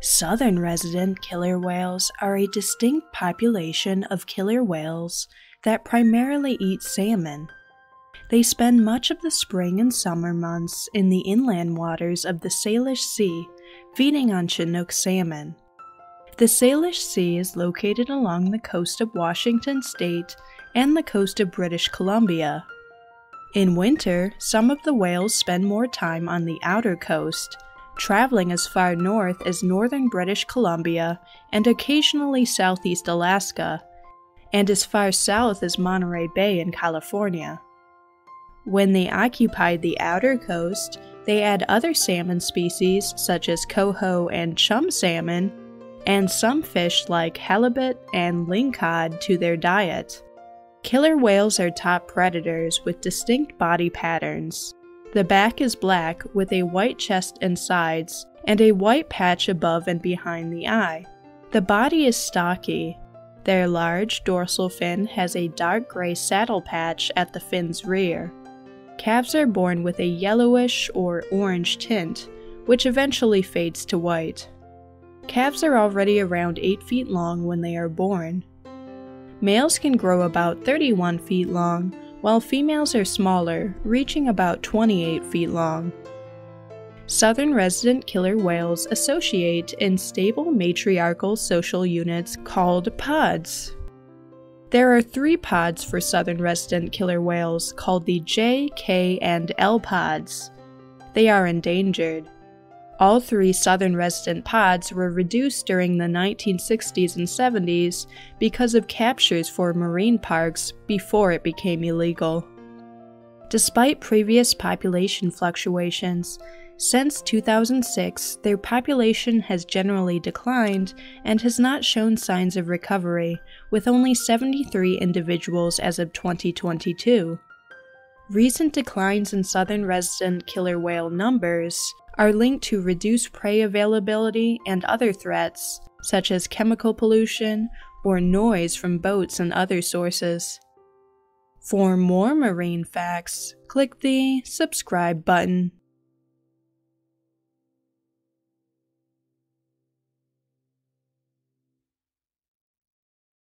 Southern resident killer whales are a distinct population of killer whales that primarily eat salmon. They spend much of the spring and summer months in the inland waters of the Salish Sea, feeding on Chinook salmon. The Salish Sea is located along the coast of Washington state and the coast of British Columbia. In winter, some of the whales spend more time on the outer coast, traveling as far north as northern British Columbia and occasionally southeast Alaska, and as far south as Monterey Bay in California. When they occupy the outer coast, they add other salmon species such as coho and chum salmon, and some fish like halibut and lingcod to their diet. Killer whales are top predators with distinct body patterns. The back is black with a white chest and sides, and a white patch above and behind the eye. The body is stocky. Their large dorsal fin has a dark gray saddle patch at the fin's rear. Calves are born with a yellowish or orange tint, which eventually fades to white. Calves are already around 8 feet long when they are born. Males can grow about 31 feet long, while females are smaller, reaching about 28 feet long. Southern resident killer whales associate in stable matriarchal social units called pods. There are three pods for southern resident killer whales called the J, K, and L pods. They are endangered. All three southern resident pods were reduced during the 1960s and 70s because of captures for marine parks before it became illegal. Despite previous population fluctuations, since 2006, their population has generally declined and has not shown signs of recovery, with only 73 individuals as of 2022. Recent declines in southern resident killer whale numbers are linked to reduced prey availability and other threats, such as chemical pollution or noise from boats and other sources. For more marine facts, click the subscribe button.